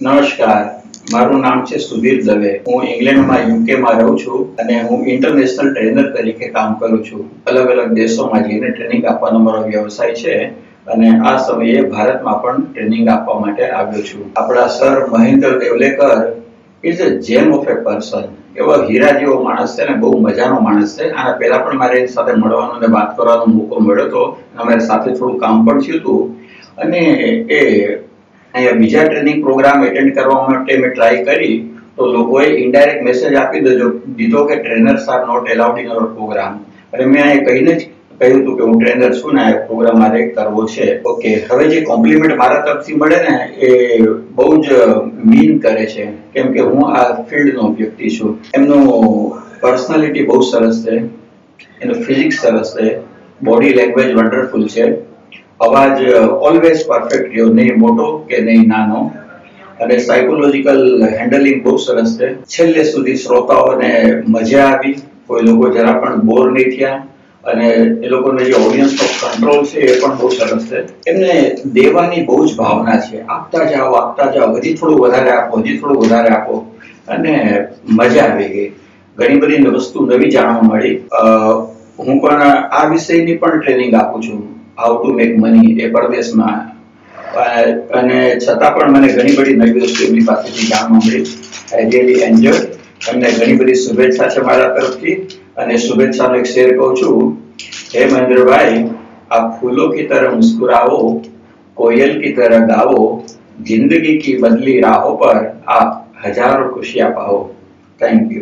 નમસ્કાર. મારું નામ છે સુધીર દવે. હું ઇંગ્લેન્ડમાં યુકેમાં રહું છું અને હું ઇન્ટરનેશનલ ટ્રેનર તરીકે કામ કરું છું. અલગ અલગ દેશોમાં જઈને ટ્રેનિંગ આપવાનો મારો વ્યવસાય છે અને આ સમયે ભારતમાં પણ ટ્રેનિંગ આપવા માટે આવ્યો છું. આપણા sir Mahendra Devlekar is a gem of a person એવો હીરા જેવો માણસ છે ને બહુ મજાનો માણસ છે. આના પહેલા પણ મારે સાથે મળવાનો અને વાત કરવાનો મોકો મળ્યો હતો અમારી સાથે થોડું કામ પણ થયું હતું. અને એ અહીંયા બીજા ટ્રેનિંગ પ્રોગ્રામ એટેન્ડ કરવા માટે મેં ટ્રાય કરી, તો લોકોએ ઇનડાયરેક્ટ મેસેજ આપી દેજો દીધો કે trainers are not allowed in our program અને મેં અહીંયા કહીને જ કહ્યું હતું કે હું ટ્રેનર છું ને પ્રોગ્રામ મારે કરવો છે. ઓકે હવે જે કોમ્પ્લિમેન્ટ મારા તરફથી મળે ને, એ બહુ જ મીન કરે છે. કેમ કે હું આ ફિલ્ડનો વ્યક્તિ છું. એમનું પર્સનાલિટી બહુ સરસ છે. એનું ફિઝિક્સ સરસ છે. બોડી લેંગ્વેજ વન્ડરફુલ છે. અવાજ ઓલવેઝ પરફેક્ટ રહ્યો નહીં મોટો કે નહીં નાનો. અને સાયકોલોજીકલ હેન્ડલિંગ બહુ સરસ છે. છેલ્લે સુધી શ્રોતાઓને મજા આવી. કોઈ લોકો જરા પણ બોર નહીં થયા. અને એ લોકોને જે ઓડિયન્સ ઓફ કંટ્રોલ છે એ પણ બહુ સરસ છે. એમને દેવાની બહુ જ ભાવના છે. આપતા જાઓ આપતા જાઓ. હજી થોડું વધારે આપો, હજી થોડું વધારે આપો. અને મજા આવી ગઈ. ઘણી બધી વસ્તુ નવી જાણવા મળી. હું પણ આ વિષયની પણ ટ્રેનિંગ આપું છું. હાઉ ટુ મેક મની એ પરદેશમાં અ, અને છતાં પણ મને ઘણી બધી નવી વસ્તુ એમની પાસેથી જાણવા મળી આઈ રિયલી એન્જોય એમને ઘણી બધી શુભેચ્છા છે મારા તરફથી અને શુભેચ્છાનો એક શેર કહું છું હે મહેન્દ્રભાઈ आप फूलों की तरह मुस्कुराओ कोयल की तरह गाओ जिंदगी की बदली राहों पर आप हजारों खुशियां पाओ थैंक यू